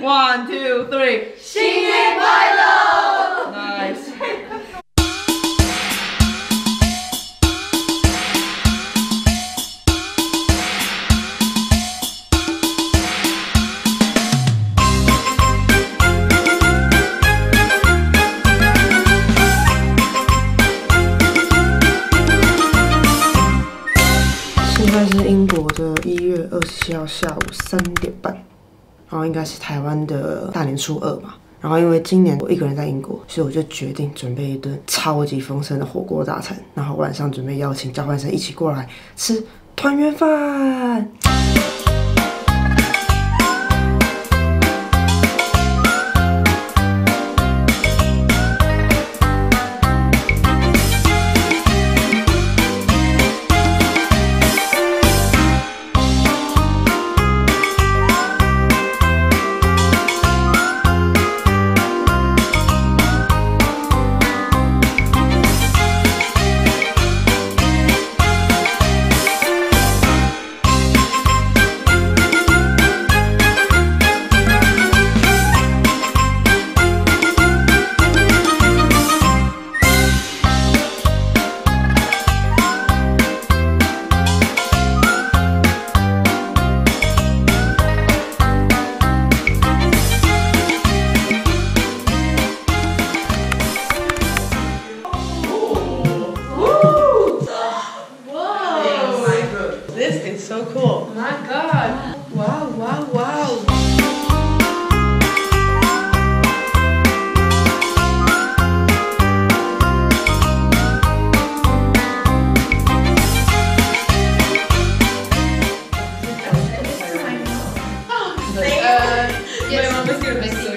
One, two, three，新年快乐！Nice。现在是英国的一月二十七号下午三点半，然后应该是台湾的大年初二吧。然后因为今年我一个人在英国，所以我就决定准备一顿超级丰盛的火锅大餐，然后晚上准备邀请交换生一起过来吃团圆饭。It's so cool. My God. Wow, wow, wow. Uh, my mom gonna